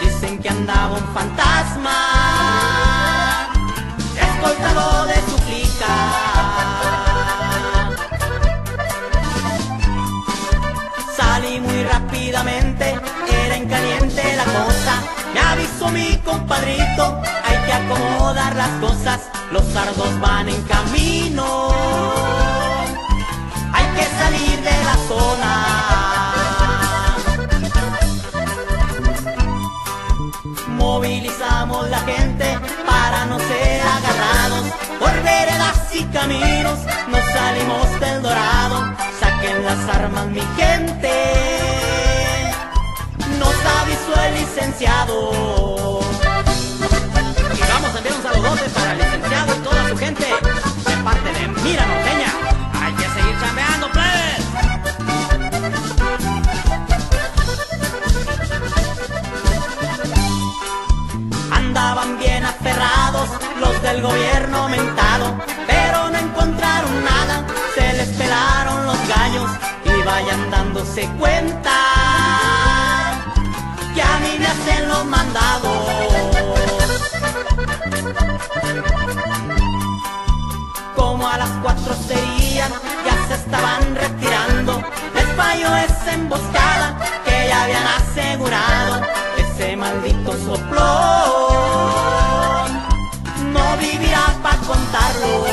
dicen que andaba un fantasma era en caliente la cosa me avisó mi compadrito hay que acomodar las cosas los sardos van en camino hay que salir de la zona Movilizamos la gente para no ser agarrados por veredas y caminos. Nos salimos del dorado, saquen las armas mi gente. Nos avisó el licenciado. Y vamos a enviar un saludote para el licenciado y toda su gente. De parte de Mira Norteña. Hay que seguir chambeando, plebes. Andaban bien aferrados los del gobierno mentado, pero no encontraron nada, se les pelaron los gallos y vayan dándose cuenta cuatro serían, ya se estaban retirando, les falló esa emboscada que ya habían asegurado, ese maldito soplón no vivirá para contarlo.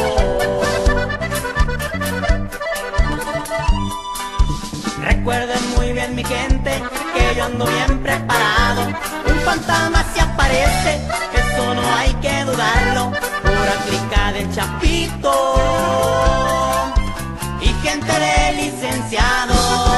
Recuerden muy bien mi gente que yo ando bien preparado. Un fantasma se aparece, eso no hay que dudarlo. Pura clica del chapito licenciado.